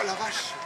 a la calabaza.